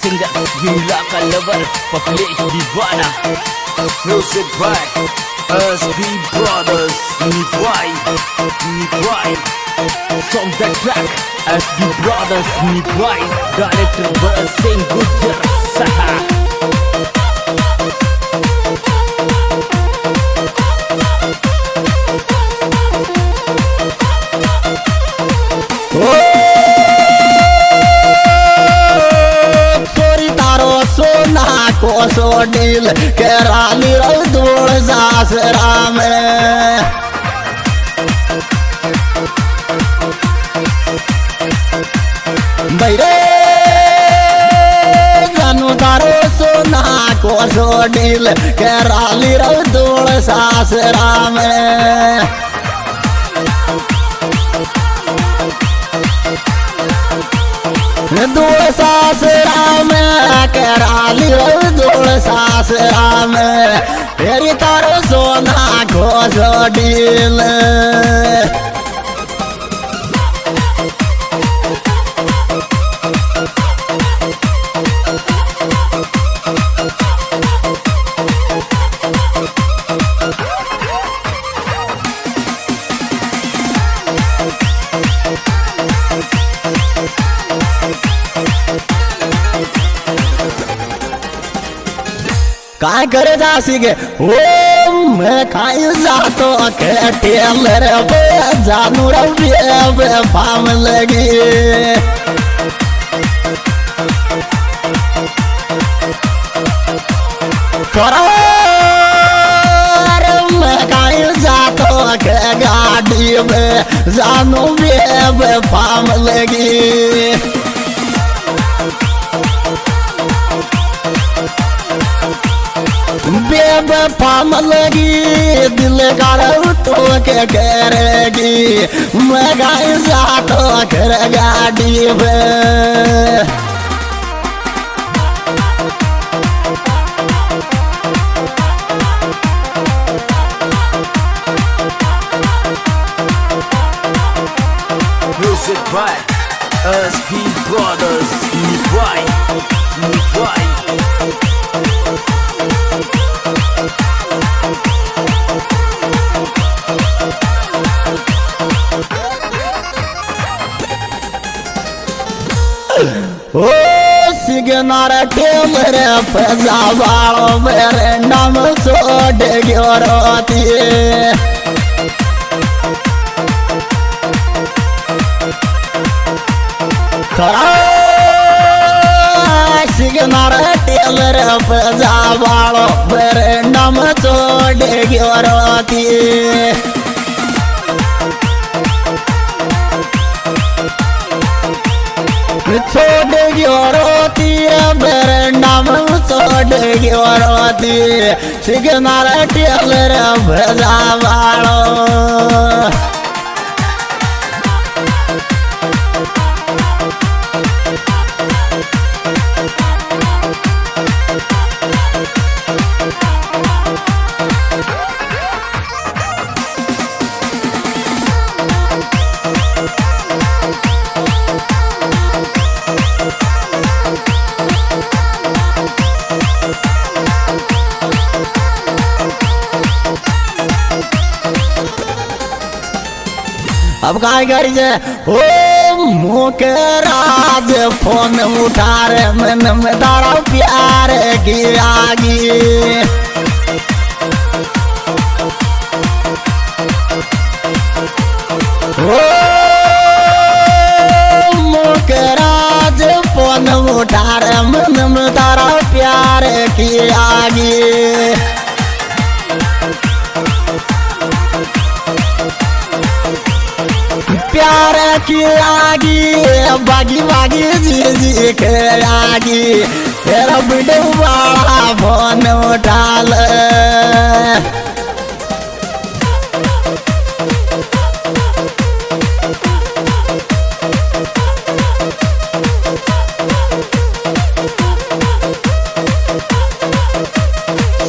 Sehingga hilangkan lebar Pepelik di No surprise, us be Brothers. Me wife Song the track SB Brothers Nipwai Sing Bersing Gujar Saha. को सो deal के रानी रल दूर सासरा में बैरे तारो सोना को सो डील के रानी रल दूर सासरा में दूर सासरा में कराली दूर सासरा में तेरी तारो सोना घोष काय करे जासी गे ओ मैं खाई जातो के टेलर बे, जानू बे फाम लगी। गाड़ी में जानू बे फाम लगी। बेब पाम लगी दिल तो के करेगी मैं गाय जातो कर गाड़ी में Music by SB Brothers Nivai Nivai सिगनार टेलर पैसा वालो मेरे नाम सोड मेरे नाम सोड गयो रोती। छोड़ गयो रोती मेरे नाम छोड़ गयो रोती टेलर भजा अब काय करी जे? ओ मुके राज, फ़ोन उठा रे मन में दाड़ा प्यार आगी ओ मुके राज, फ़ोन उठा रे मन में दाड़ा प्यार की की लागी बागी बागी जी जी के लागी तेरा बिडू बड़ा फ़ोन उठाल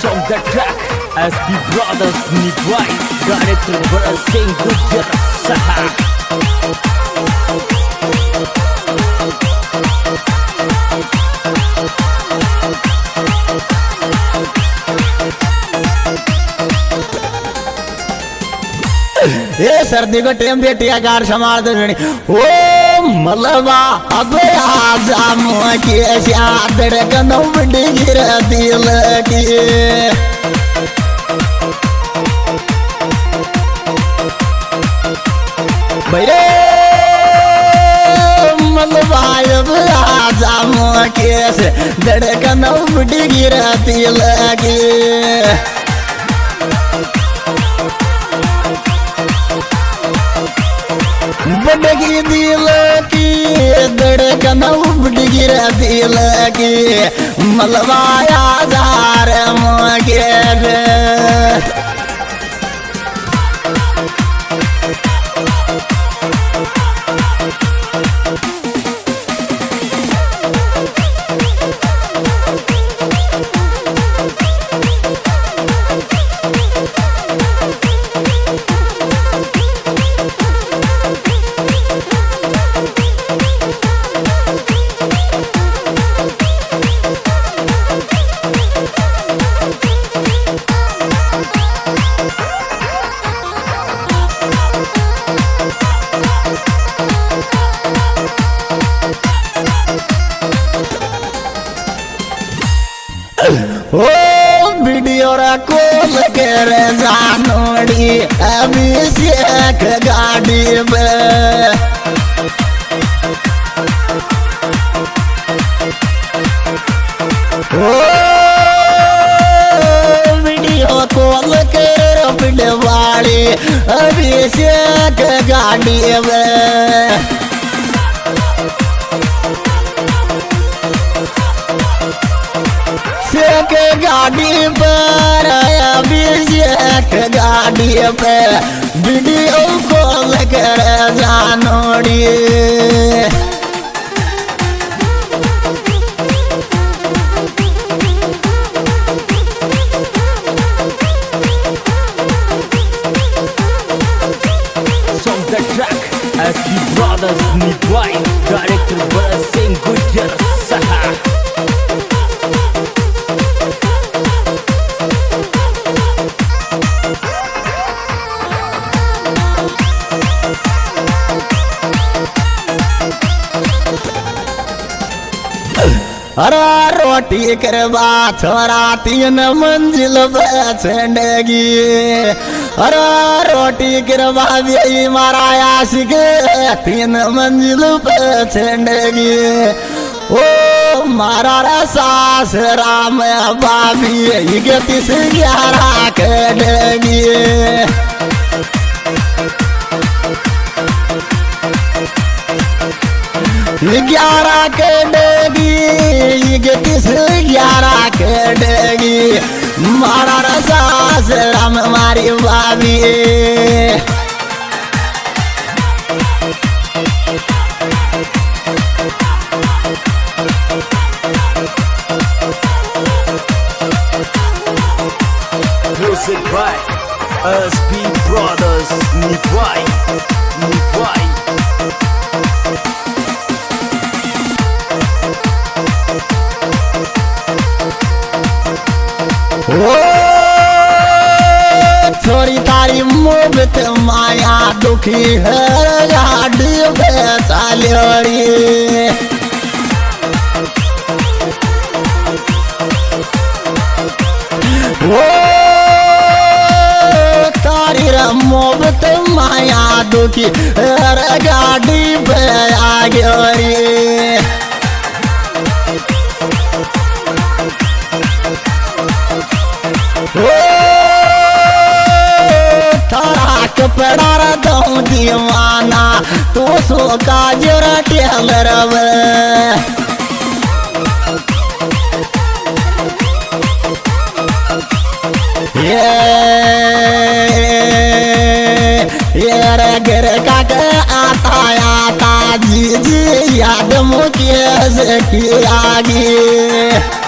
Song the track SB Brothers Nivai Director Berasing Gujar Saha सर्दी को टेम बेटिया गार संभाल दो ओ, मलबा, अबे आजा मुके शादर कनो बड़ी गिर दिल की। बैरे मलबायब आजा मुके से धड़कन बड़ी गिर दिल की। बडगी दिल की धड़कन उबड़ रे दिल की मलवाया जार मगे कर जानोड़ी अभिषेक गाड़ी में अभिषेक गाड़ी में गाड़ी पर पे वीडियो कॉल कर जानोड़ी Song the track SB Brothers Nitwai Director Bharat Singh Gujar Saha अरे रोटी करवा छोरा तीन मंजिल बचंडगी अरे रोटी करवा भी मारा आशिक, तीन मंजिल बचंडगी ओ, मारा रा सास राम बाबी गतिस ग्यारह कड़गी ग्यारह कड़गी गतिस ग्यारह के डेगी मारा रा सास राम मारी बाबी Music by SB Brothers, Nitwai. छोरी तारी मोहब्बत माया, दुखी है गाड़ी तारी रे माया, दुखी गाड़ी पे आ गई दीवाना तू सो काजर टेलर ये का आता आता, जी जी, याद मुकेश की आगी।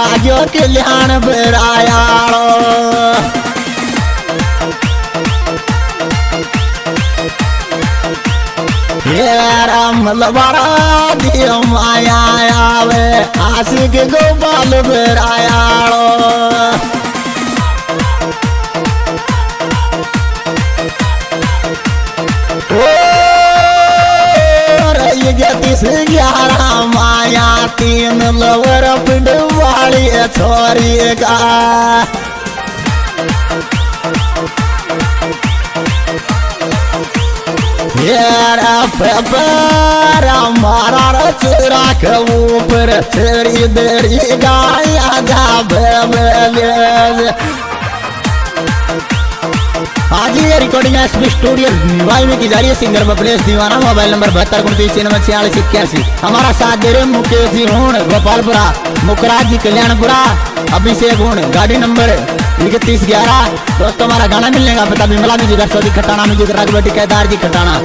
आगे कल्याण बराया राम दिया माया आवे। आशिक गोपाल बेरायाड़ो छोड़िएगा मारा चूरा के ऊपर छेड़ी गाय जा आज ये recording S P studio mobile में की जा रही है सिंगर बबलेश दीवाना मोबाइल नंबर बहत्तर, उन्तीस नंबर छियालीस, इक्यासी। हमारा साथ दे रहे मुकेश जी हूण गोपालपुरा मुकराज जी, कल्याणपुरा, अभिषेक हूण गाड़ी नंबर इकतीस, ग्यारह। दोस्तों हमारा गाना मिलने का पता बिमला, म्यूज़िक खटाना, म्यूज़िक राजबटी केदार जी, खटाना।